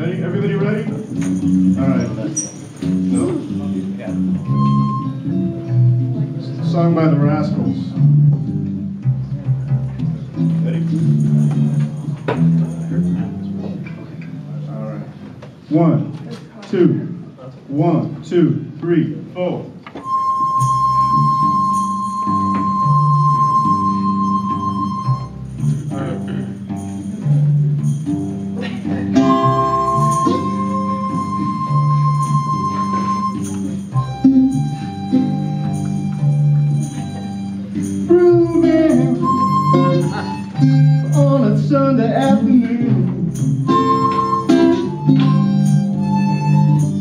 Ready? Everybody ready? All right. No. Yeah. Song by the Rascals. Ready? All right. One, two, one, two, three, four. On a Sunday afternoon.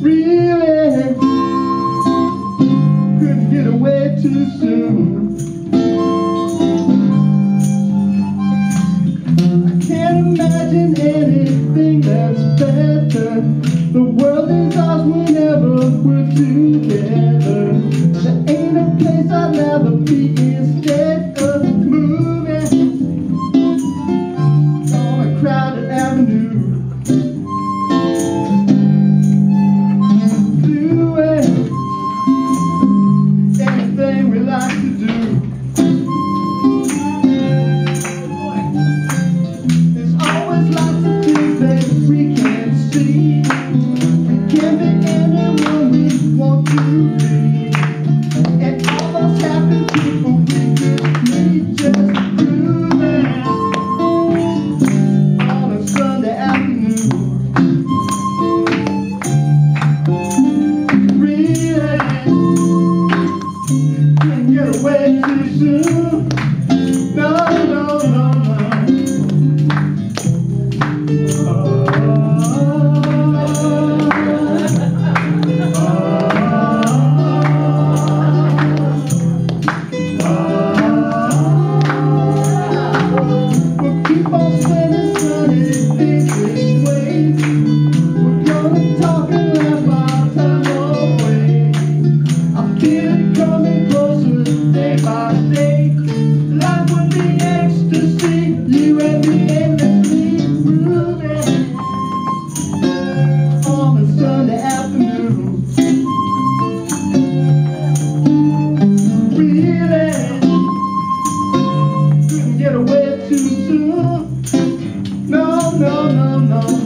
Really couldn't get away too soon. I can't imagine anything that's better. The world is ours whenever we're together. There ain't a place I'd rather be away away